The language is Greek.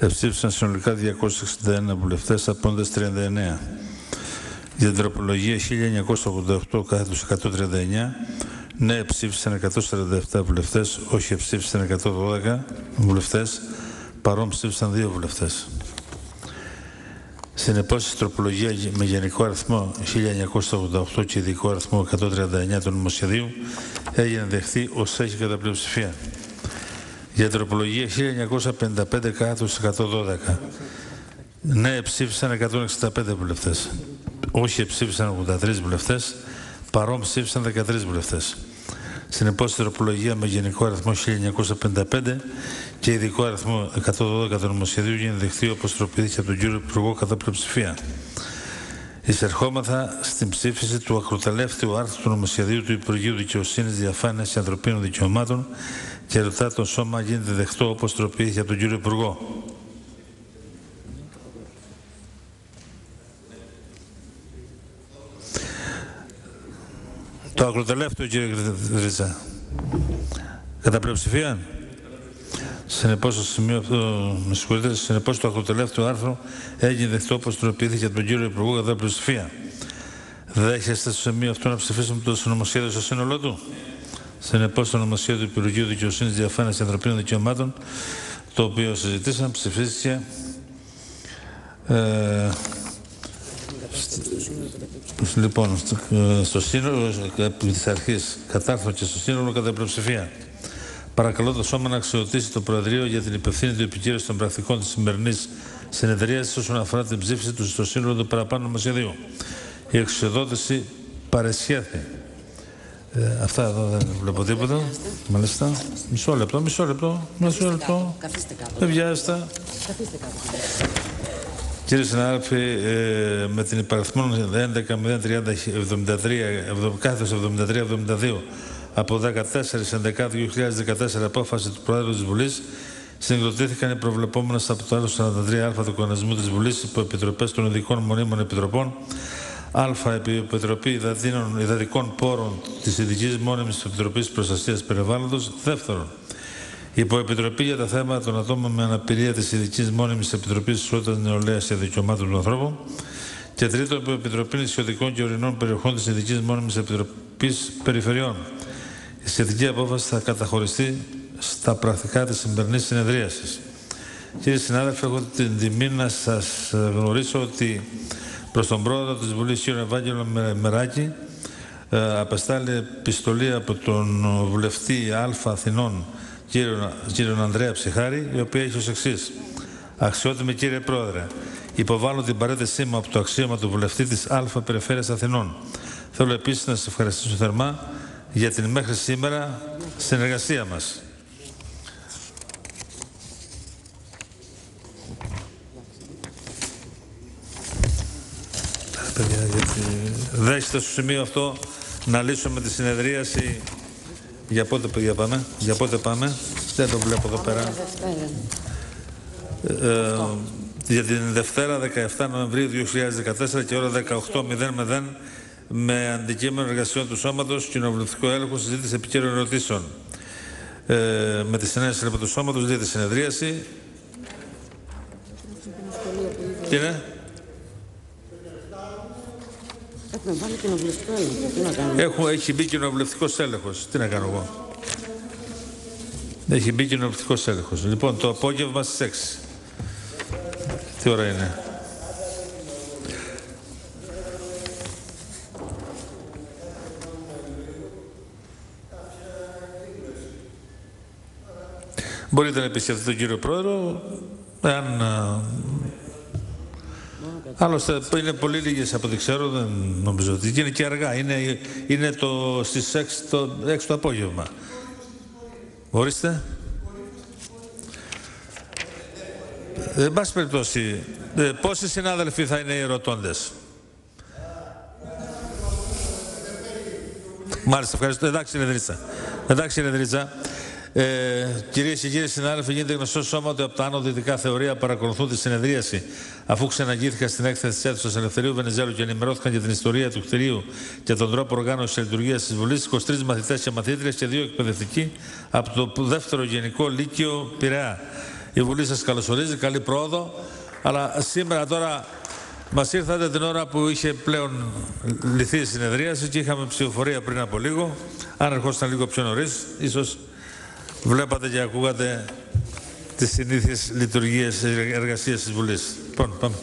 Εψήφισαν συνολικά 261 βουλευτές, απόντες 39. Για την τροπολογία 1988 κάθετος 139, ναι ψήφισαν 147 βουλευτές, όχι ψήφισαν 112 βουλευτές, παρόν ψήφισαν 2 βουλευτές. Συνεπώς, η τροπολογία με γενικό αριθμό 1988 και ειδικό αριθμό 139 του νομοσχεδίου έγινε δεχτή ως έχει κατά πλειοψηφία. Για τροπολογία 1955 κάτω 112. Ναι, ψήφισαν 165 βουλευτές. Όχι, ψήφισαν 83 βουλευτές. Παρόν ψήφισαν 13 βουλευτές. Συνεπώς, η τροπολογία με γενικό αριθμό 1955 και ειδικό αριθμό 112 του νομοσχεδίου γίνεται δεχτή όπως τροποποιήθηκε από τον κύριο Υπουργό κατά πλειοψηφία. Εισερχόμαθα στην ψήφιση του ακροτελεύθερου άρθρου του νομοσχεδίου του Υπουργείου Δικαιοσύνης, Διαφάνειας και Ανθρωπίνων Δικαιωμάτων και ρωτά το σώμα γίνεται δεχτό όπως τροποποιήθηκε από τον κύριο Υπουργό. Το ακροτελεύθερο κύριε Γρήτσα. Κατά πλειοψηφία; Συνεπώς, το σημείο αυτό, με συγχωρείτε, συνεπώς το ακροτελεύθερο άρθρο έγινε δεχτό όπως τροποποιήθηκε από τον κύριο Υπουργό κατά πλειοψηφία. Δέχεστε στο σημείο αυτό να ψηφίσουμε το νομοσχέδιο στο σύνολό του; Συνεπώς, το νομοσχέδιο του Υπουργείου Δικαιοσύνης, Διαφάνειας και Ανθρωπίνων Δικαιωμάτων, το οποίο συζητήσαμε, ψηφίστηκε. Ε, Λοιπόν, στο σύνολο, επί της αρχής, κατάρθω και στο σύνολο κατά πλειοψηφία. Παρακαλώ το Σώμα να αξιοτήσει το Προεδρείο για την υπευθύνη του επικύρωση των πρακτικών της σημερινής συνεδρίασης όσον αφορά την ψήφιση του στο σύνολο του παραπάνω νομοσχεδίου. Η εξουσιοδότηση παρεσχέθη. Ε, αυτά εδώ δεν βλέπω τίποτα. Μάλιστα. Μισό λεπτό, μισό λεπτό. Μισό λεπτό. Δεν βιάζεστε. Κύριε συνάδελφοι, ε, με την υπαριθμό 11.030.73 από 14 2014 απόφαση του Προέδρου της Βουλής συγκροτήθηκαν οι προβλεπόμενες από το άλλο 43α του κανονισμού της Βουλής υπό επιτροπές των ειδικών μονίμων επιτροπών Α. Επιτροπή Ιδατικών Πόρων της Ειδικής Μόνιμης Επιτροπής Προστασίας Περιβάλλοντος. Δεύτερον, Υποεπιτροπή για τα θέματα των ατόμων με αναπηρία της Ειδικής Μόνιμης Επιτροπής Ισότητας Νεολαίας και Δικαιωμάτων του Ανθρώπου. Και τρίτον, Υποεπιτροπή Νησιωτικών και Ορεινών Περιοχών της Ειδικής Μόνιμης Επιτροπής Περιφερειών. Η σχετική απόφαση θα καταχωριστεί στα πρακτικά της σημερινής συνεδρίασης. Κύριε συνάδελφε, έχω την τιμή να σας γνωρίσω ότι προς τον πρόεδρο της Βουλής, κ. Ευάγγελο Μεράκη, ε, απεστάλλει επιστολή από τον βουλευτή Α Αθηνών κύριο, κύριο Ανδρέα Ψυχάρη, η οποία έχει ως εξής. Αξιότιμη κύριε Πρόεδρε, υποβάλλω την παρέτησή μου από το αξίωμα του βουλευτή της Α Περιφέρειας Αθηνών. Θέλω επίσης να σας ευχαριστήσω θερμά για την μέχρι σήμερα συνεργασία μας. Δέχεστε στο σημείο αυτό να λύσουμε τη συνεδρίαση για πότε, παιδιά, πάμε; Για πότε πάμε; Δεν το βλέπω εδώ πέρα. Ε, ε, για την Δευτέρα 17 Νοεμβρίου 2014 και ώρα 18.00 με αντικείμενο εργασιών του Σώματος, κοινοβουλευτικό έλεγχο, συζήτηση επικαίρων ερωτήσεων. Ε, με τη συνέντευξη του Σώματος, δείτε συνεδρίαση. Τι είναι; Έχουμε βάλει κοινοβουλευτικό έλεγχο. Τι να κάνουμε; Έχω, έχει μπει κοινοβουλευτικός έλεγχος. Τι να κάνω εγώ; Έχει μπει κοινοβουλευτικός έλεγχος. Λοιπόν, το απόγευμα στις 6. Τι ώρα είναι; Μπορείτε να επισκεφτείτε τον κύριο Πρόεδρο, εάν Άλλωστε είναι πολύ λίγες από ό,τι ξέρω, δεν νομίζω ότι είναι και αργά. Είναι, είναι το, στις 6 το, 6 το απόγευμα. Ορίστε. Ε, εν πάση περιπτώσει, ε, πόσοι συνάδελφοι θα είναι οι ερωτώντες; Μάλιστα, ευχαριστώ. Εντάξει, Ρεδρίτσα. Εντάξει, Ρεδρίτσα. Ε, Κυρίες και κύριοι συνάδελφοι, γίνεται γνωστό σώμα ότι από τα άνω δυτικά θεωρία παρακολουθούν τη συνεδρίαση, αφού ξαναγήθηκαν στην έκθεση της αίθουσας Ελευθερίου Βενεζέλου και ενημερώθηκαν για την ιστορία του κτηρίου και τον τρόπο οργάνωσης της λειτουργίας της Βουλής, 23 μαθητές και μαθήτρε και δύο εκπαιδευτικοί από το δεύτερο Γενικό Λύκειο Πειραιά. Η Βουλή σας καλωσορίζει, καλή πρόοδο. Αλλά σήμερα τώρα Μας ήρθατε την ώρα που είχε πλέον λυθεί η συνεδρίαση και είχαμε ψηφοφορία πριν από λίγο. Αν ερχόσασταν λίγο πιο νωρίς, ίσως Βλέπατε και ακούγατε τις συνήθειες λειτουργίες εργασίας της Βουλής. Λοιπόν, πάμε.